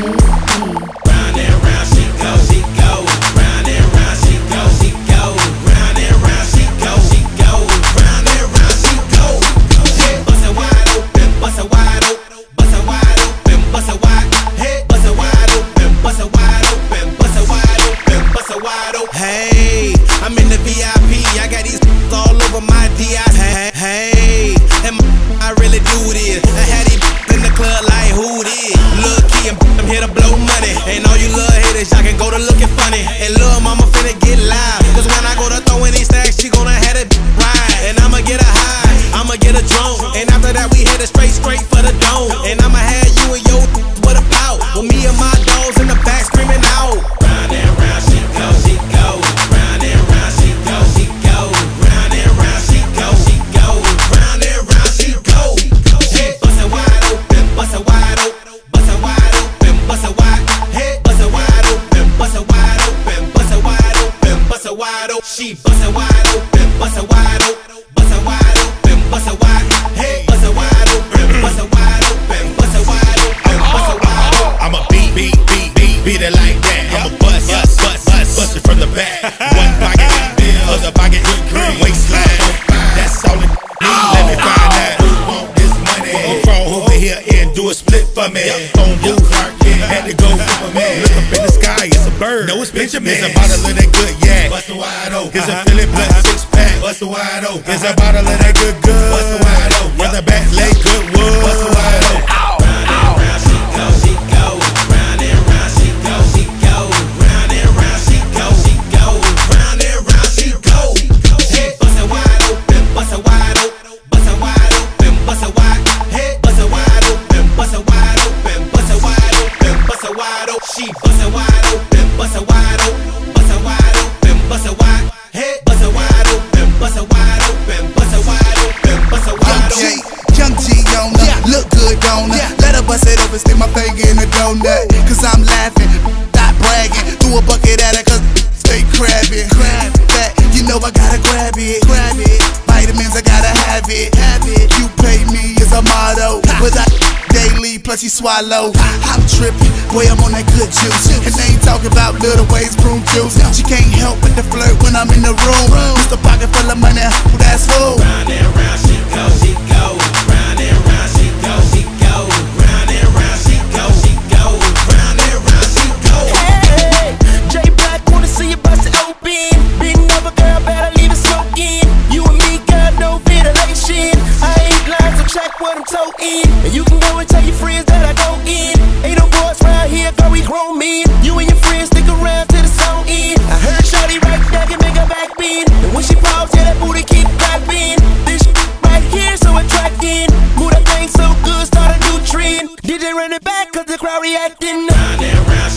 day. and I'ma have you and your what about? With me and my dogs in the back screaming out. Round and round she go, she. Round and round she go, she. Round and round she go, she. Round and round she go. Hey, it wide open, bust it wide open, it wide open, it wide. Hey, it wide open, it wide open, it wide open. She it wide open, it wide open. The. One pocket, other pocket, waistline. That's all it need. Let me find out who want this money. Who crawl over here and do a split for me? Phone booth, had to go for me. Look up in the sky, it's a bird. No, it's Benjamin. It's a bottle of that good yak. Bust the wide open. It's a uh-huh. Philly Blood uh-huh. six pack. Bust the wide open. It's a bottle of that good good. Bust the wide open. Run the back leg good wood. Threw a bucket at her cause stay crabbing. Grab that, you know I gotta grab it. Grab it. Vitamins, I gotta have it. Have it. You pay me is a motto. But I daily, plus you swallow. I'm tripping, boy, I'm on that good juice. And they ain't talking about little ways, prune juice. She can't help but to flirt when I'm in the room. Just a pocket full of money, that's who? What And you can go and tell your friends that I go in. Ain't no boys round here, girl, we grown men. You and your friends stick around till the song end. I heard Shawty right there can make her back bend. And when she paused, yeah, that booty keep clapping. This right here so attracting. Move that thing so good, start a new trend. DJ run it back, cause the crowd reacting. Round and round